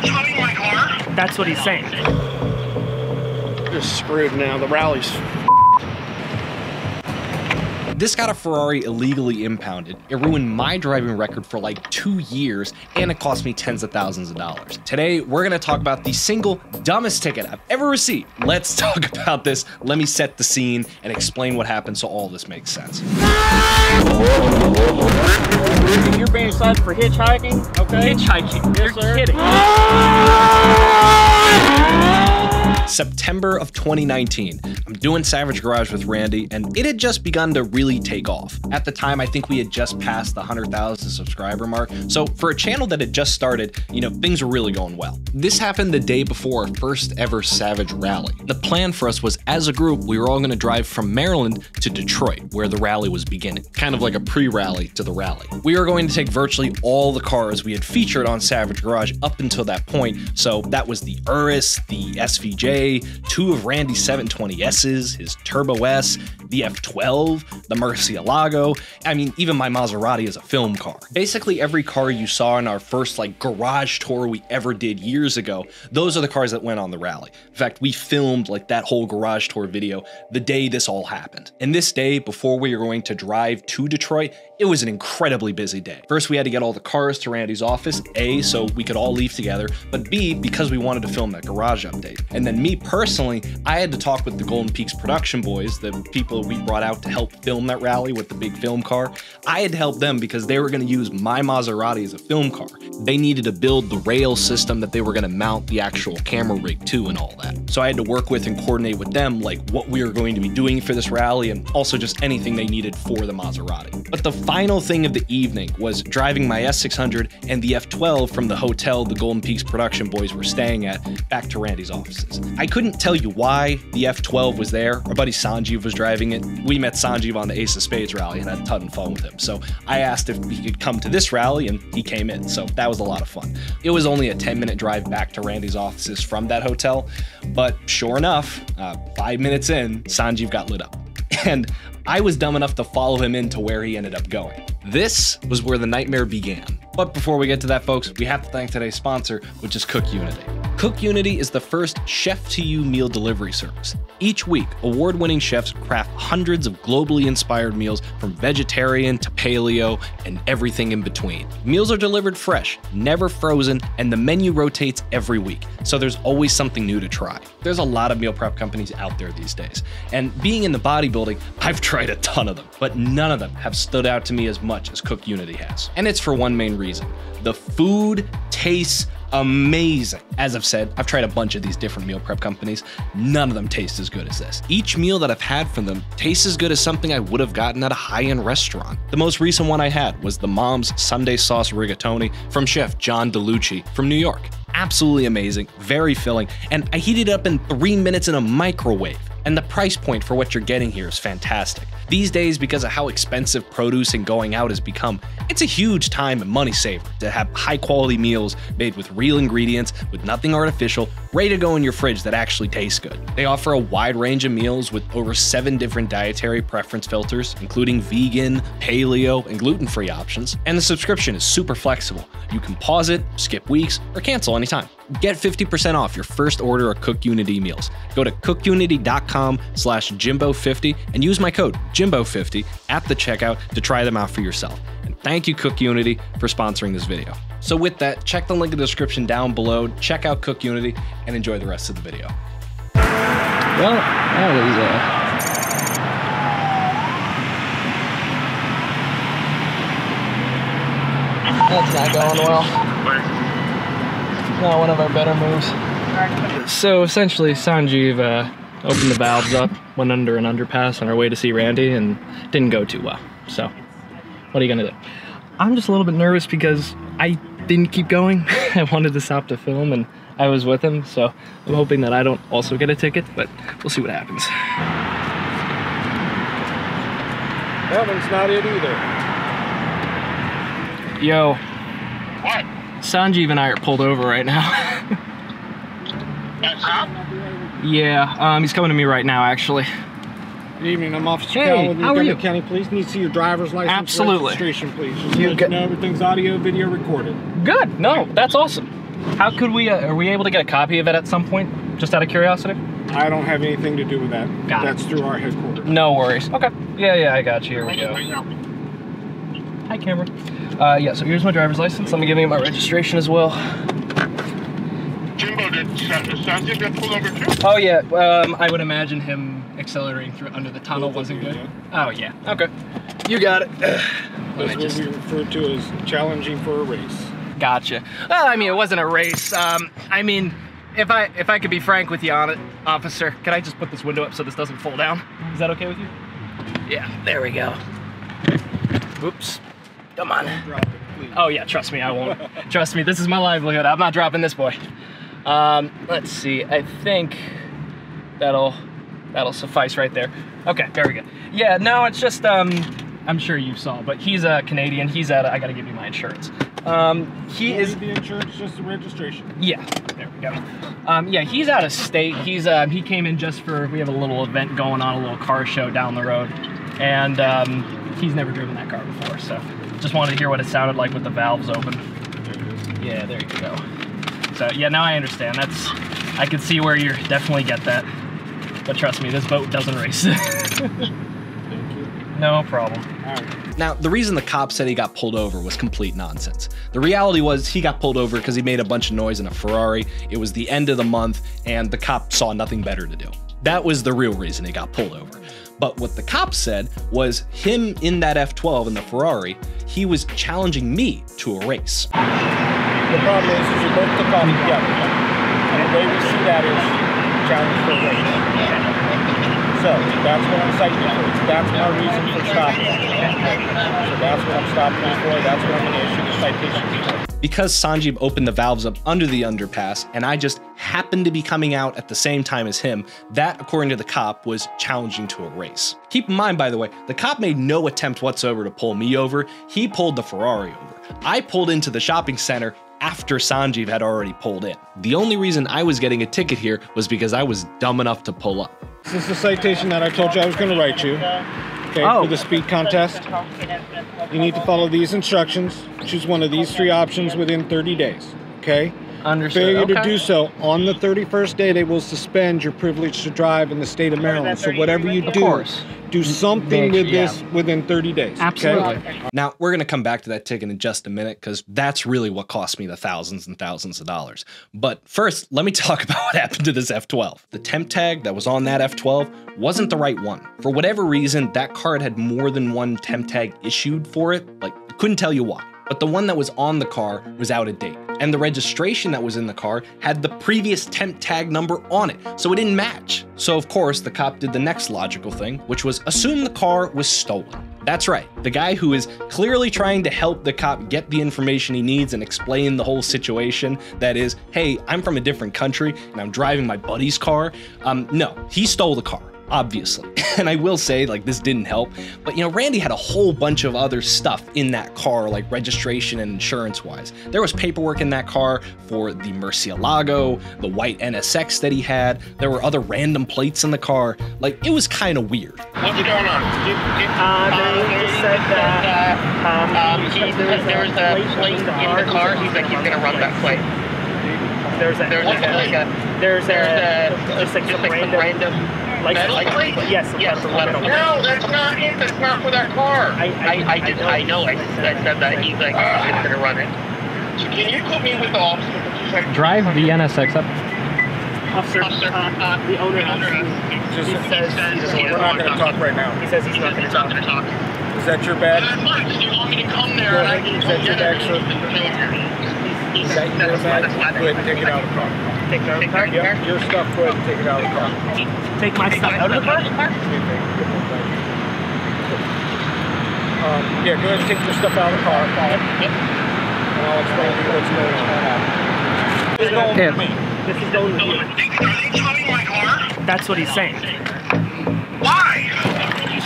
towing my car? That's what he's saying. Just screwed now. The rally's This got a Ferrari illegally impounded. It ruined my driving record for like two years, and it cost me tens of thousands of dollars. Today, we're gonna talk about the single dumbest ticket I've ever received. Let's talk about this. Let me set the scene and explain what happened so all this makes sense. You're being cited for hitchhiking? Okay. Hitchhiking. You're sir. kidding. September of 2019. I'm doing Savage Garage with Randy, and it had just begun to really take off. At the time, I think we had just passed the 100,000 subscriber mark. So for a channel that had just started, you know, things were really going well. This happened the day before our first ever Savage rally. The plan for us was as a group, we were all going to drive from Maryland to Detroit, where the rally was beginning, kind of like a pre-rally to the rally. We were going to take virtually all the cars we had featured on Savage Garage up until that point. So that was the Urus, the SVJ, two of Randy's 720Ss, his Turbo S, the F12, the Murcielago. I mean, even my Maserati is a film car. Basically, every car you saw in our first like garage tour we ever did years ago, those are the cars that went on the rally. In fact, we filmed like that whole garage tour video the day this all happened. And this day, before we were going to drive to Detroit, it was an incredibly busy day. First, we had to get all the cars to Randy's office, A, so we could all leave together, but B, because we wanted to film that garage update. And then me personally, I had to talk with the Golden Peaks production boys, the people we brought out to help film that rally with the big film car. I had to help them because they were going to use my Maserati as a film car. They needed to build the rail system that they were going to mount the actual camera rig to and all that. So I had to work with and coordinate with them like what we were going to be doing for this rally and also just anything they needed for the Maserati. But the final thing of the evening was driving my S600 and the F12 from the hotel the Golden Peaks production boys were staying at back to Randy's offices. I couldn't tell you why the F12 was there. Our buddy Sanjeev was driving it. We met Sanjeev on the Ace of Spades rally and had a ton of fun with him. So I asked if he could come to this rally and he came in. So that was a lot of fun. It was only a 10 minute drive back to Randy's offices from that hotel. But sure enough, uh, five minutes in, Sanjeev got lit up. And I was dumb enough to follow him into where he ended up going. This was where the nightmare began. But before we get to that, folks, we have to thank today's sponsor, which is Cook Unity. Cook Unity is the first chef to you meal delivery service. Each week, award winning chefs craft hundreds of globally inspired meals from vegetarian to paleo and everything in between. Meals are delivered fresh, never frozen, and the menu rotates every week, so there's always something new to try. There's a lot of meal prep companies out there these days, and being in the bodybuilding, I've tried a ton of them, but none of them have stood out to me as much as Cook Unity has. And it's for one main reason the food tastes amazing. As I've said, I've tried a bunch of these different meal prep companies. None of them taste as good as this. Each meal that I've had from them tastes as good as something I would have gotten at a high-end restaurant. The most recent one I had was the Mom's Sunday Sauce Rigatoni from chef John DeLucie from New York. Absolutely amazing, very filling, and I heated it up in three minutes in a microwave. And the price point for what you're getting here is fantastic. These days, because of how expensive produce and going out has become, it's a huge time and money saver to have high quality meals made with real ingredients, with nothing artificial, ready to go in your fridge that actually tastes good. They offer a wide range of meals with over seven different dietary preference filters, including vegan, paleo, and gluten free options. And the subscription is super flexible. You can pause it, skip weeks, or cancel anytime. Get 50% off your first order of Cook Unity meals. Go to cookunity.com slash Jimbo50 and use my code Jimbo50 at the checkout to try them out for yourself. And thank you, Cook Unity, for sponsoring this video. So with that, check the link in the description down below, check out Cook Unity, and enjoy the rest of the video. Well, that was, uh... That's not going well. Not one of our better moves. So essentially, Sanjeev uh, opened the valves up, went under an underpass on our way to see Randy, and didn't go too well. So, what are you gonna do? I'm just a little bit nervous because I didn't keep going. I wanted to stop the film, and I was with him, so I'm hoping that I don't also get a ticket, but we'll see what happens. That one's not it either. Yo, What? Sanjeev and I are pulled over right now. Yeah, um, he's coming to me right now, actually. Good evening, I'm Officer Hey, Cowell with how are Montgomery you? County Police. Need to see your driver's license Absolutely. registration, please. Just You let got- you know everything's audio, video recorded. Good. No, that's awesome. How could we? Uh, are we able to get a copy of it at some point? Just out of curiosity. I don't have anything to do with that. Got it. That's through our headquarters. No worries. Okay. Yeah, yeah, I got you. Here we go. Hi, Cameron. Uh, yeah. So here's my driver's license. Let me give you my registration as well. Jimbo, did Sanjay get pulled over too? Oh yeah. Um, I would imagine him accelerating through under the tunnel wasn't good. Oh yeah. Okay. You got it. That's just- what we refer to as challenging for a race. Gotcha. Well, I mean, it wasn't a race. Um, I mean, if I if I could be frank with you on it, officer, can I just put this window up so this doesn't fall down? Is that okay with you? Yeah. There we go. Oops. Come on. It. Oh yeah, trust me, I won't. trust me, this is my livelihood. I'm not dropping this boy. Um, let's see. I think that'll that'll suffice right there. Okay, very good. Yeah, no, it's just um, I'm sure you saw, but he's a Canadian. He's at. A, I gotta give you my insurance. Um, he is. the insurance, just the registration. Yeah, there we go. Um, yeah, he's out of state. He's uh, he came in just for we have a little event going on, a little car show down the road, and um, he's never driven that car before, so just wanted to hear what it sounded like with the valves open. Yeah, there you go. So yeah, now I understand. That's I can see where you definitely get that. But trust me, this boat doesn't race. Thank you. no problem. All right. Now, the reason the cop said he got pulled over was complete nonsense. The reality was he got pulled over because he made a bunch of noise in a Ferrari. It was the end of the month, and the cop saw nothing better to do. That was the real reason he got pulled over. But what the cops said was him in that F12 in the Ferrari, he was challenging me to a race. The problem is, is you both took off together. And the way we see that is challenge for a race. So that's what I'm citing you for. That's my reason for stopping. So that's what I'm stopping you for. That's what I'm going to issue the citation for. Because Sanjeev opened the valves up under the underpass and I just happened to be coming out at the same time as him, that, according to the cop, was challenging to a race. Keep in mind, by the way, the cop made no attempt whatsoever to pull me over. He pulled the Ferrari over. I pulled into the shopping center after Sanjeev had already pulled in. The only reason I was getting a ticket here was because I was dumb enough to pull up. This is the citation that I told you I was going to write you. Okay, Oh. for the speed contest. You need to follow these instructions. Choose one of these three options within 30 days. Okay? Understood. Failure to do so on the 31st day, they will suspend your privilege to drive in the state of Maryland. So whatever you do, do something Make- with yeah. this within 30 days. okay? Absolutely. Now, we're going to come back to that ticket in just a minute because that's really what cost me the thousands and thousands of dollars. But first, let me talk about what happened to this F12. The temp tag that was on that F12 wasn't the right one. For whatever reason, that card had more than one temp tag issued for it. Like, couldn't tell you why. But the one that was on the car was out of date. And the registration that was in the car had the previous temp tag number on it, so it didn't match. So, of course, the cop did the next logical thing, which was assume the car was stolen. That's right. The guy who is clearly trying to help the cop get the information he needs and explain the whole situation that is, hey, I'm from a different country and I'm driving my buddy's car. Um, no, he stole the car. Obviously. And I will say, like, this didn't help. But, you know, Randy had a whole bunch of other stuff in that car, like registration and insurance wise. There was paperwork in that car for the Murcielago, the white NSX that he had. There were other random plates in the car. Like, it was kind of weird. What's going on? Uh, they just said that um, Um, he there was a plate in the car. He's like, he's gonna run that plate. There's a There's like a, like a there's there's a a just like just some like some random random license metal plate. plate. Yes, Yes, some metal. metal. No, that's not it. That's not for that car. I, I, I did I know I, I said that he's like he's gonna run it. So can you put me with the officer for two seconds? Drive the NSX up. officer, Officer, uh, uh, the owner, the owner has- Just, he says he doesn't we're not going to talk right now. He says he's not going to He's not talk. gonna talk. Is that your Uh, badge? That's fine. So you want me to come there Go and I can Is go that your get badge, Is that your that's why badge? that's why Go ahead and take it out of the car. Take it out of the car. Yep, your stuff, go ahead and take it out of the car. Take my stuff out of the car. Um, yeah, go ahead and take your stuff out of the car. And I'll explain to you what's going on. It's going Yeah. with me. This is going with you. Are they towing my car? That's what he's saying. Why?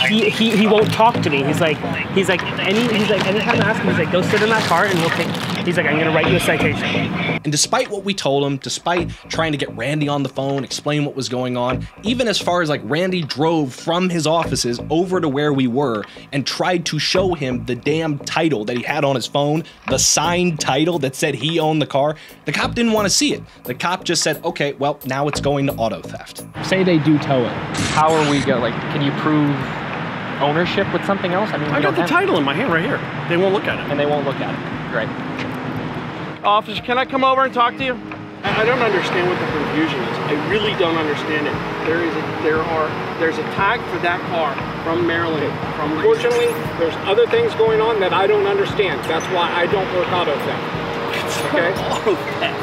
He, he he won't talk to me. He's like he's like any he's like anytime I ask him, he's like go sit in that car and we'll take He's like, I'm gonna write you a citation. And despite what we told him, despite trying to get Randy on the phone, explain what was going on, even as far as like Randy drove from his offices over to where we were and tried to show him the damn title that he had on his phone, the signed title that said he owned the car, the cop didn't want to see it. The cop just said, okay, well, now it's going to auto theft. Say they do tow it. How are we go? Like, can you prove ownership with something else? I mean, I got the have- title in my hand right here. They won't look at it. and they won't look at it. Great. Officer, can I come over and talk to you? I, I don't understand what the confusion is. I really don't understand it. There is a, there are there's a tag for that car from Maryland. From Unfortunately, there's other things going on that I don't understand. That's why I don't work auto theft. Okay? auto theft.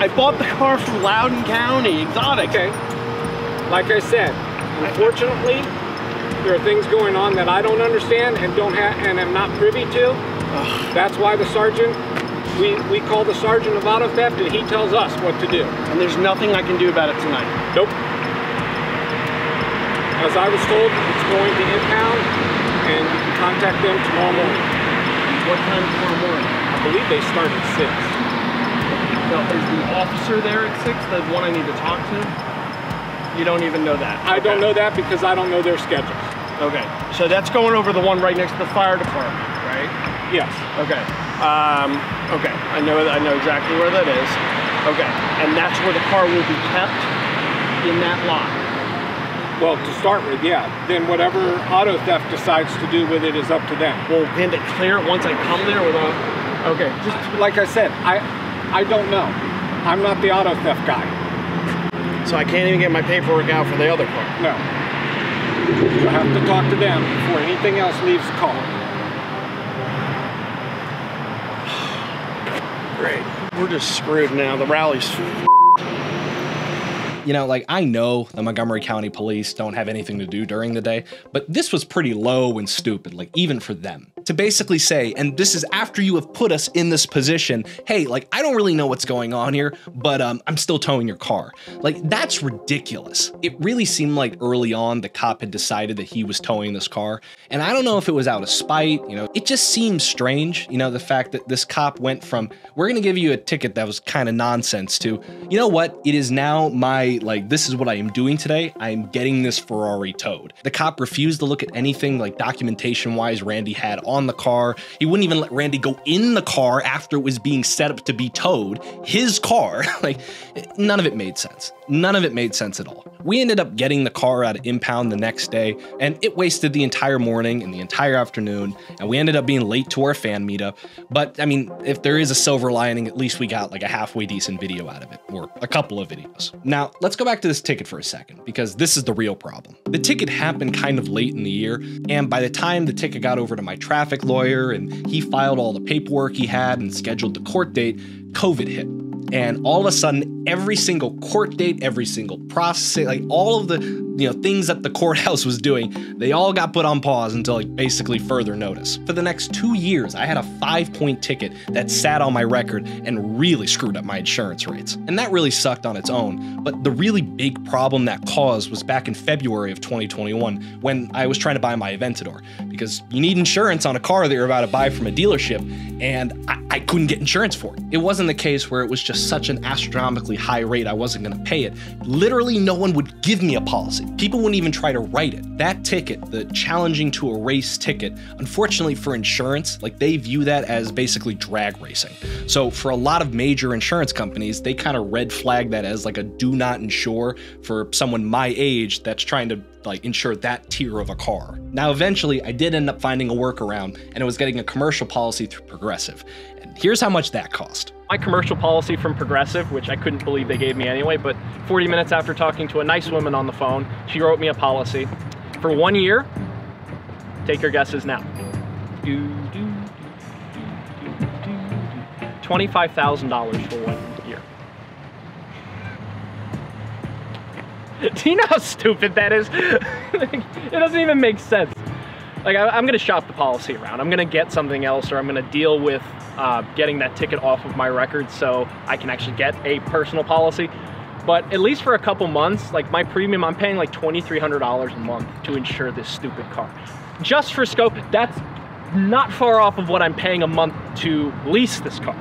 I bought the car from Loudoun County, exotic. Okay. Like I said, unfortunately, there are things going on that I don't understand and don't have and am not privy to. That's why the sergeant, we, we call the sergeant of auto theft and he tells us what to do. And there's nothing I can do about it tonight. Nope. As I was told, it's going to impound and you can contact them tomorrow morning. What time tomorrow morning? I believe they start at six. Now, is the officer there at six, the one I need to talk to? You don't even know that. I don't know that because I don't know their schedules. Okay, so that's going over the one right next to the fire department, right? Yes. Okay. Um, okay. I know. I know exactly where that is. Okay, and that's where the car will be kept in that lot. Well, to start with, yeah. Then whatever auto theft decides to do with it is up to them. Well, can they clear it once I come there with a? Okay. Just like I said, I I don't know. I'm not the auto theft guy. So I can't even get my paperwork out for the other car. No. You'll have to talk to them before anything else leaves the car. Great. We're just screwed now. The rally's. You know, like I know the Montgomery County Police don't have anything to do during the day, but this was pretty low and stupid, like even for them. To basically say, and this is after you have put us in this position, hey, like I don't really know what's going on here, but um, I'm still towing your car. Like that's ridiculous. It really seemed like early on the cop had decided that he was towing this car, and I don't know if it was out of spite, you know, it just seems strange, you know, the fact that this cop went from, we're gonna give you a ticket that was kind of nonsense to, you know what, it is now my, like, this is what I am doing today. I am getting this Ferrari towed. The cop refused to look at anything like documentation wise Randy had on the car. He wouldn't even let Randy go in the car after it was being set up to be towed. His car, like, none of it made sense. None of it made sense at all. We ended up getting the car out of impound the next day, and it wasted the entire morning and the entire afternoon, and we ended up being late to our fan meetup. But I mean, if there is a silver lining, at least we got like a halfway decent video out of it, or a couple of videos. Now, let's go back to this ticket for a second, because this is the real problem. The ticket happened kind of late in the year, and by the time the ticket got over to my traffic lawyer and he filed all the paperwork he had and scheduled the court date, COVID hit. And all of a sudden, every single court date, every single process, like all of the you know things that the courthouse was doing, they all got put on pause until like basically further notice. For the next two years, I had a five-point ticket that sat on my record and really screwed up my insurance rates. And that really sucked on its own. But the really big problem that caused was back in February of 2021 when I was trying to buy my Aventador because you need insurance on a car that you're about to buy from a dealership, and I, I couldn't get insurance for it. It wasn't the case where it was just such an astronomically high rate I wasn't going to pay it. Literally, no one would give me a policy. People wouldn't even try to write it. That ticket, the challenging to erase ticket, unfortunately for insurance, like they view that as basically drag racing. So for a lot of major insurance companies, they kind of red flag that as like a do not insure for someone my age that's trying to like insure that tier of a car. Now eventually I did end up finding a workaround and it was getting a commercial policy through Progressive. And here's how much that cost. My commercial policy from Progressive, which I couldn't believe they gave me anyway, but 40 minutes after talking to a nice woman on the phone, she wrote me a policy for one year. Take your guesses now. Do, do, do, do, do, do, do. $25,000 for one year. Do you know how stupid that is? it doesn't even make sense. Like, I, I'm gonna shop the policy around. I'm gonna get something else, or I'm gonna deal with uh, getting that ticket off of my record so I can actually get a personal policy. But at least for a couple months, like my premium, I'm paying like $2,300 a month to insure this stupid car. Just for scope, that's not far off of what I'm paying a month to lease this car.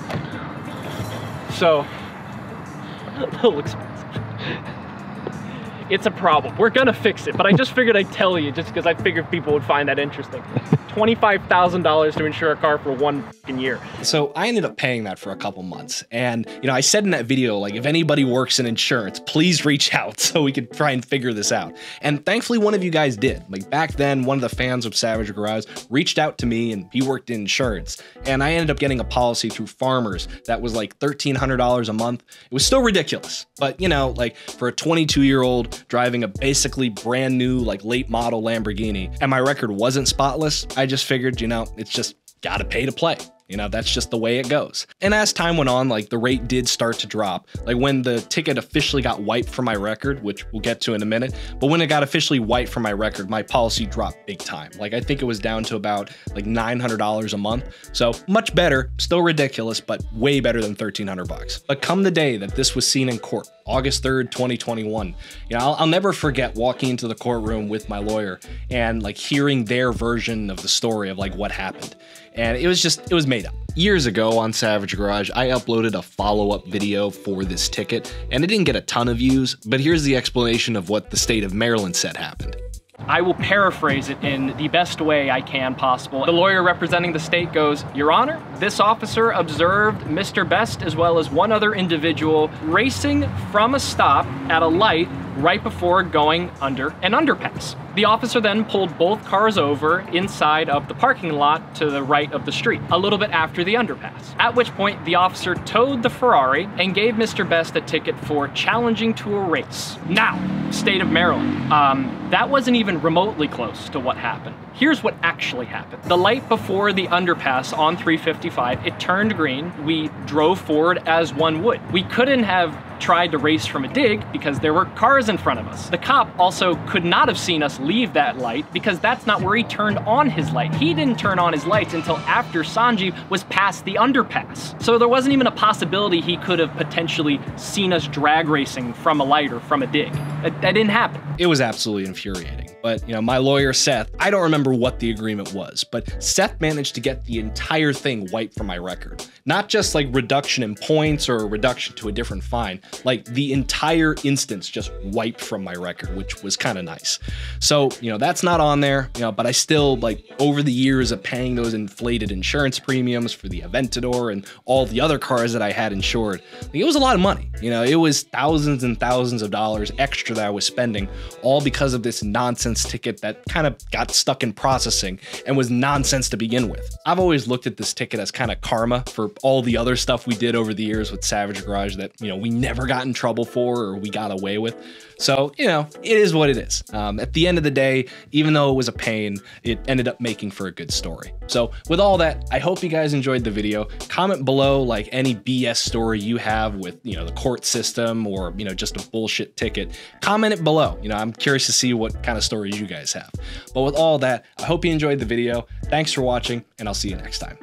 So, a little expensive. It's a problem. We're gonna fix it, but I just figured I'd tell you just because I figured people would find that interesting. $25,000 to insure a car for one year. So I ended up paying that for a couple months. And, you know, I said in that video, like, if anybody works in insurance, please reach out so we could try and figure this out. And thankfully, one of you guys did. Like, back then, one of the fans of Savage Garage reached out to me and he worked in insurance. And I ended up getting a policy through Farmers that was like $1,300 a month. It was still ridiculous. But, you know, like, for a 22 year old driving a basically brand new, like, late model Lamborghini, and my record wasn't spotless, I just figured, you know, it's just gotta pay to play. You know, that's just the way it goes. And as time went on, like the rate did start to drop. Like when the ticket officially got wiped from my record, which we'll get to in a minute, but when it got officially wiped from my record, my policy dropped big time. Like I think it was down to about like $900 a month. So much better, still ridiculous, but way better than 1300 bucks. But come the day that this was seen in court, August 3rd, 2021. You know, I'll, I'll, never forget walking into the courtroom with my lawyer and like hearing their version of the story of like what happened. And it was just, it was made up. Years ago on Savage Garage, I uploaded a follow up video for this ticket, and it didn't get a ton of views, but here's the explanation of what the state of Maryland said happened. I will paraphrase it in the best way I can possible. The lawyer representing the state goes, Your Honor, this officer observed Mr. Best as well as one other individual racing from a stop at a light right before going under an underpass. The officer then pulled both cars over inside of the parking lot to the right of the street, a little bit after the underpass. At which point, the officer towed the Ferrari and gave Mr. Best a ticket for challenging to a race. Now, state of Maryland. Um, that wasn't even remotely close to what happened. Here's what actually happened. The light before the underpass on 355, it turned green. We drove forward as one would. We couldn't have tried to race from a dig because there were cars in front of us. The cop also could not have seen us leave that light because that's not where he turned on his light. He didn't turn on his lights until after Sanjeev was past the underpass. So there wasn't even a possibility he could have potentially seen us drag racing from a light or from a dig. That, that didn't happen. It was absolutely infuriating. But, you know, my lawyer, Seth, I don't remember what the agreement was, but Seth managed to get the entire thing wiped from my record. Not just like reduction in points or a reduction to a different fine, like the entire instance just wiped from my record, which was kind of nice. So, you know, that's not on there, you know, but I still, like, over the years of paying those inflated insurance premiums for the Aventador and all the other cars that I had insured, like, it was a lot of money. You know, it was thousands and thousands of dollars extra that I was spending, all because of this nonsense ticket that kind of got stuck in processing and was nonsense to begin with. I've always looked at this ticket as kind of karma for all the other stuff we did over the years with Savage Garage that, you know, we never got in trouble for or we got away with. So, you know, it is what it is. Um, at the end of the day, even though it was a pain, it ended up making for a good story. So, with all that, I hope you guys enjoyed the video. Comment below like any BS story you have with, you know, the court system or, you know, just a bullshit ticket. Comment it below. You know, I'm curious to see what kind of stories you guys have. But with all that, I hope you enjoyed the video. Thanks for watching, and I'll see you next time.